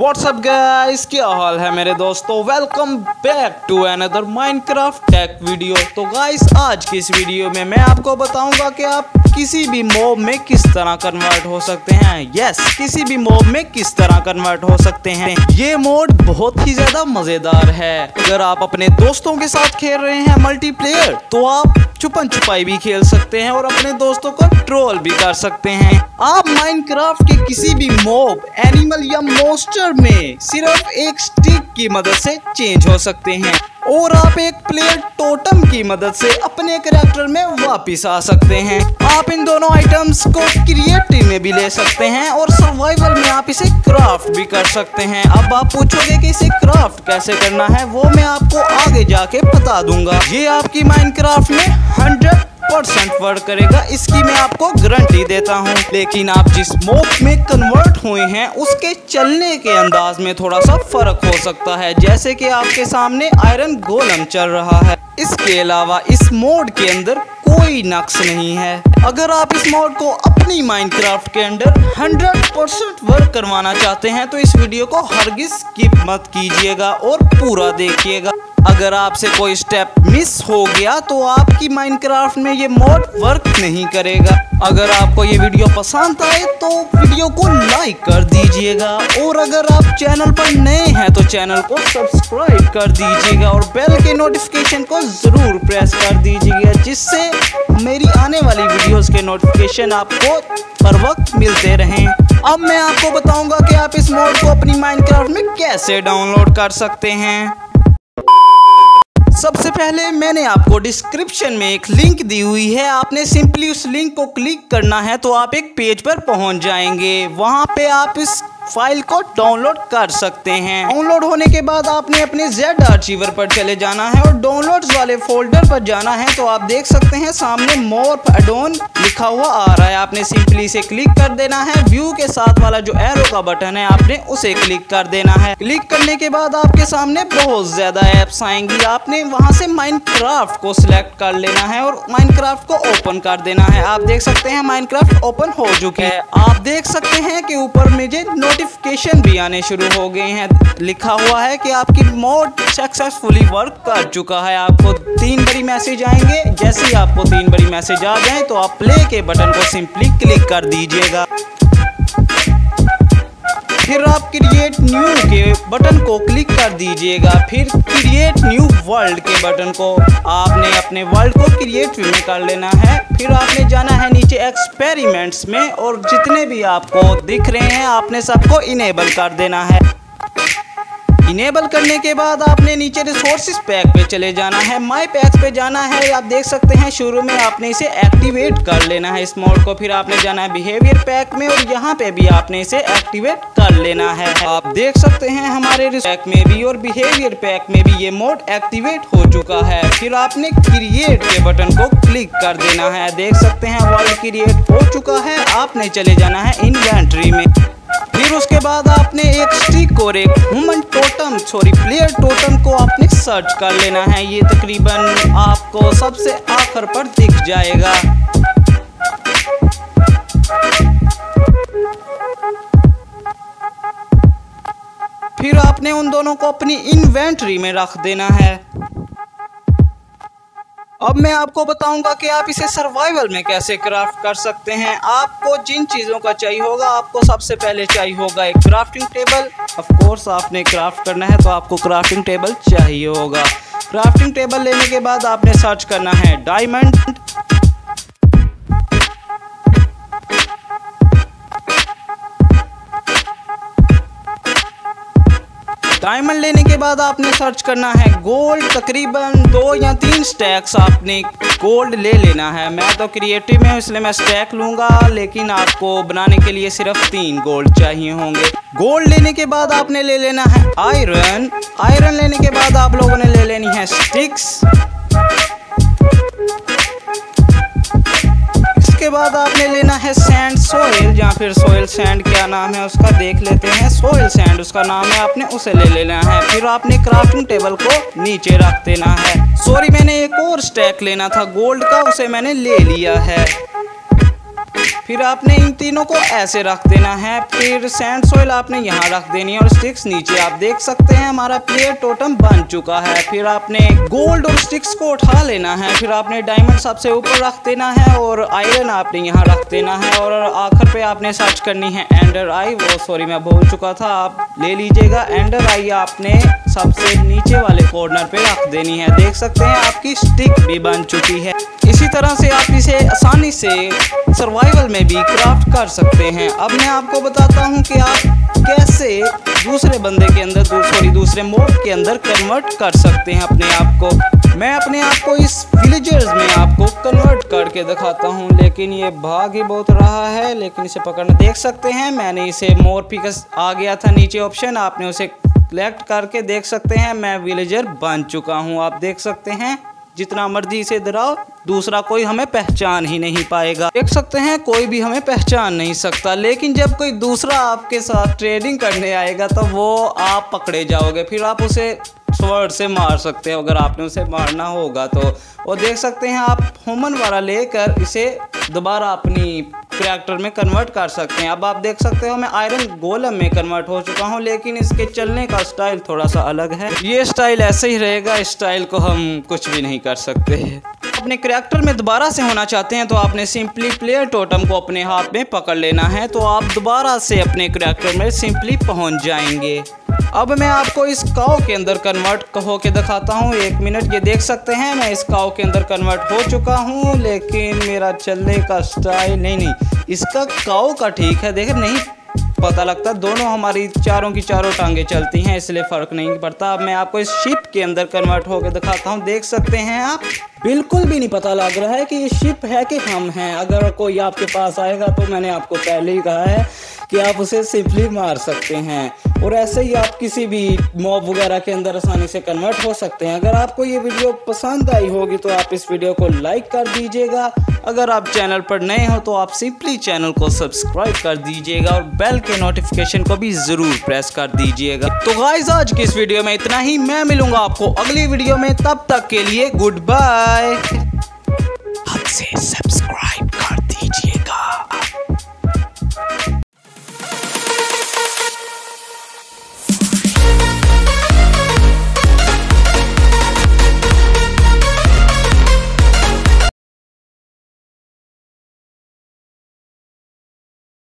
WhatsApp guys क्या हाल है मेरे दोस्तों? Welcome back to another Minecraft tech video तो गाइस आज की इस वीडियो में मैं आपको बताऊँगा कि आप किसी भी मोब में किस तरह कन्वर्ट हो सकते हैं। यस किसी भी मोब में किस तरह कन्वर्ट हो सकते हैं। ये मोड बहुत ही ज़्यादा मज़ेदार है। अगर आप अपने दोस्तों के साथ खेल रहे हैं मल्टीप्लेयर तो आप छुपन छुपाई भी खेल सकते हैं और अपने दोस्तों को ट्रोल भी कर सकते हैं। आप माइनक्राफ्ट के किसी भी मोब एनिमल या मोस्टर में सिर्फ़ एक स्टिक की मदद से चेंज हो सकते हैं और आप एक प्लेयर टोटम की मदद से अपने करेक्टर में वापस आ सकते हैं। आप इन दोनों आइटम्स को क्रिएटिव में भी ले सकते हैं और सर्वाइवल में आप इसे क्राफ्ट भी कर सकते हैं। अब आप पूछोगे कि इसे क्राफ्ट कैसे करना है, वो मैं आपको आगे जाके बता दूँगा। ये आपकी माइनक्राफ्ट में हंड्रेड परसेंट वर्क करेगा, इसकी मैं आपको गारंटी देता हूँ। लेकिन आप जिस मोक में कन्वर्ट हुए हैं, उसके चलने के अंदाज में थोड़ा सा फ़र्क हो सकता है। जैसे कि आपके सामने आयरन गोलम चल रहा है। इसके अलावा इस मोड के अंदर कोई नक्स नहीं है। अगर आप इस मोड को अपनी माइनक्राफ्ट के अंदर 100 परसेंट वर्क करवाना चाहते हैं तो इस वीडियो को हरगिज स्किप मत कीजिएगा और पूरा देखिएगा। अगर आपसे कोई स्टेप मिस हो गया तो आपकी माइनक्राफ्ट में ये मोड वर्क नहीं करेगा। अगर आपको ये वीडियो पसंद आए तो वीडियो को लाइक कर दीजिएगा। और अगर आप चैनल पर नए हैं तो चैनल को सब्सक्राइब कर दीजिएगा। और बेल के नोटिफिकेशन को ज़रूर प्रेस कर दीजिएगा, जिससे मेरी आने वाली वीडियोस के नोटिफिकेशन आपको हर वक्त मिलते रहें। अब मैं आपको बताऊँगा कि आप इस मोड को अपनी माइनक्राफ्ट में कैसे डाउनलोड कर सकते हैं। सबसे पहले मैंने आपको डिस्क्रिप्शन में एक लिंक दी हुई है। आपने सिंपली उस लिंक को क्लिक करना है तो आप एक पेज पर पहुँच जाएँगे। वहाँ पे आप इस फ़ाइल को डाउनलोड कर सकते हैं। डाउनलोड होने के बाद आपने अपने जेड आर्चीवर पर चले जाना है और डाउनलोड्स वाले फोल्डर पर जाना है तो आप देख सकते हैं सामने मोर एडोन लिखा हुआ आ रहा है। आपने सिंपली इसे क्लिक कर देना है। व्यू के साथ वाला जो एरो का बटन है, आपने उसे क्लिक कर देना है। क्लिक करने के बाद आपके सामने बहुत ज़्यादा एप्स आएँगी। आपने वहाँ से माइनक्राफ्ट को सिलेक्ट कर लेना है और माइनक्राफ्ट को ओपन कर देना है। आप देख सकते हैं माइनक्राफ्ट ओपन हो चुके हैं। आप देख सकते हैं कि ऊपर मुझे नोट नोटिफिकेशन भी आने शुरू हो गए हैं। लिखा हुआ है कि आपकी मोड सक्सेसफुली वर्क कर चुका है। आपको तीन बड़ी मैसेज आएँगे। जैसे ही आपको तीन बड़ी मैसेज आ जाए तो आप प्ले के बटन को सिंपली क्लिक कर दीजिएगा। फिर आप क्रिएट न्यू के बटन को क्लिक कर दीजिएगा। फिर क्रिएट न्यू वर्ल्ड के बटन को। आपने अपने वर्ल्ड को क्रिएट में कर लेना है। फिर आपने जाना है नीचे एक्सपेरिमेंट्स में और जितने भी आपको दिख रहे हैं, आपने सबको इनेबल कर देना है। इनेबल करने के बाद आपने नीचे रिसोर्सेज पैक पे चले जाना है माई पैक पे जाना है आप देख सकते हैं, शुरू में आपने इसे एक्टिवेट कर लेना है इस मोड को, फिर आपने जाना है बिहेवियर पैक में और यहाँ पे भी आपने इसे एक्टिवेट कर लेना है। आप देख सकते हैं हमारे पैक में भी और बिहेवियर पैक में भी ये मोड एक्टिवेट हो चुका है। फिर आपने क्रिएट के बटन को क्लिक कर देना है। देख सकते हैं वर्ल्ड क्रिएट हो चुका है, आपने चले जाना है इन्वेंट्री में। फिर उसके बाद आपने एक स्टिक और एक human totem sorry player totem को आपने सर्च कर लेना है। ये तकरीबन आपको सबसे आखिर पर दिख जाएगा। फिर आपने उन दोनों को अपनी इन्वेंट्री में रख देना है। अब मैं आपको बताऊँगा कि आप इसे सर्वाइवल में कैसे क्राफ्ट कर सकते हैं। आपको जिन चीज़ों का चाहिए होगा, आपको सबसे पहले चाहिए होगा एक क्राफ्टिंग टेबल ऑफ़ कोर्स आपने क्राफ्ट करना है तो आपको क्राफ्टिंग टेबल चाहिए होगा। क्राफ्टिंग टेबल लेने के बाद आपने सर्च करना है डायमंड डायमंड लेने के बाद आपने सर्च करना है गोल्ड तकरीबन दो या तीन स्टैक्स आपने गोल्ड ले लेना है। मैं तो क्रिएटिव में हूँ, इसलिए मैं स्टैक लूँगा, लेकिन आपको बनाने के लिए सिर्फ़ तीन गोल्ड चाहिए होंगे। गोल्ड लेने के बाद आपने ले लेना है आयरन आयरन लेने के बाद आप लोगों ने ले लेनी है स्टिक्स बाद आपने लेना है सैंड सोयल या फिर सोयल सैंड क्या नाम है उसका देख लेते हैं। सोयल सैंड उसका नाम है, आपने उसे ले लेना है। फिर आपने क्राफ्टिंग टेबल को नीचे रख देना है। सॉरी मैंने एक और स्टैक लेना था गोल्ड का, उसे मैंने ले लिया है। फिर आपने इन तीनों को ऐसे रख देना है। फिर सैंड सोइल आपने यहाँ रख देनी है और स्टिक्स नीचे आप देख सकते हैं हमारा प्लेयर टोटम बन चुका है। फिर आपने गोल्ड और स्टिक्स को उठा लेना है। फिर आपने डायमंड सबसे ऊपर रख देना है और आयरन आपने यहाँ रख देना है और आखिर पे आपने सर्च करनी है एंडर आई वो सॉरी मैं भूल चुका था, आप ले लीजिएगा। एंडर आई आपने सबसे नीचे वाले कॉर्नर पे रख देनी है। देख सकते हैं आपकी स्टिक भी बन चुकी है। इसी तरह से आप इसे आसानी से सर्वाइवल में भी क्राफ्ट कर सकते हैं। अब मैं आपको बताता हूँ कि आप कैसे दूसरे बंदे के अंदर सॉरी दूसरे मोड के अंदर कन्वर्ट कर सकते हैं अपने आप को। मैं अपने आप को इस विलेजर्स में आपको कन्वर्ट करके दिखाता हूँ। लेकिन ये भाग ही बहुत रहा है, लेकिन इसे पकड़ना देख सकते हैं, मैंने इसे मोर पिकस आ गया था नीचे ऑप्शन आपने उसे कलेक्ट करके देख सकते हैं, मैं विलेजर बन चुका हूँ। आप देख सकते हैं, जितना मर्ज़ी इसे दराओ दूसरा कोई हमें पहचान ही नहीं पाएगा। देख सकते हैं, कोई भी हमें पहचान नहीं सकता, लेकिन जब कोई दूसरा आपके साथ ट्रेडिंग करने आएगा तो वो आप पकड़े जाओगे, फिर आप उसे स्वर्ड से मार सकते हो, अगर आपने उसे मारना होगा तो। वो देख सकते हैं आप हुमन वाला लेकर इसे दोबारा अपनी करैक्टर में कन्वर्ट कर सकते हैं। अब आप देख सकते हो, मैं आयरन गोलम में कन्वर्ट हो चुका हूँ, लेकिन इसके चलने का स्टाइल थोड़ा सा अलग है। ये स्टाइल ऐसे ही रहेगा, इस स्टाइल को हम कुछ भी नहीं कर सकते अपने करैक्टर में दोबारा से होना चाहते हैं तो आपने सिंपली प्लेयर टोटम को अपने हाथ में पकड़ लेना है तो आप दोबारा से अपने करैक्टर में सिंपली पहुँच जाएँगे। अब मैं आपको इस काव के अंदर कन्वर्ट हो के दिखाता हूँ। एक मिनट, ये देख सकते हैं, मैं इस काव के अंदर कन्वर्ट हो चुका हूँ, लेकिन मेरा चलने का स्टाइल नहीं नहीं, इसका काव का ठीक है देख नहीं पता लगता है दोनों हमारी चारों की चारों टांगे चलती हैं, इसलिए फ़र्क नहीं पड़ता। अब मैं आपको इस शिप के अंदर कन्वर्ट होकर दिखाता हूँ। देख सकते हैं आप, बिल्कुल भी नहीं पता लग रहा है कि ये शिप है कि हम हैं। अगर कोई आपके पास आएगा तो मैंने आपको पहले ही कहा है कि आप उसे सिंपली मार सकते हैं। और ऐसे ही आप किसी भी मॉब वगैरह के अंदर आसानी से कन्वर्ट हो सकते हैं। अगर आपको ये वीडियो पसंद आई होगी तो आप इस वीडियो को लाइक कर दीजिएगा। अगर आप चैनल पर नए हो तो आप सिंपली चैनल को सब्सक्राइब कर दीजिएगा और बेल के नोटिफिकेशन को भी ज़रूर प्रेस कर दीजिएगा। तो गाइज़ आज की इस वीडियो में इतना ही। मैं मिलूँगा आपको अगली वीडियो में। तब तक के लिए गुड बाय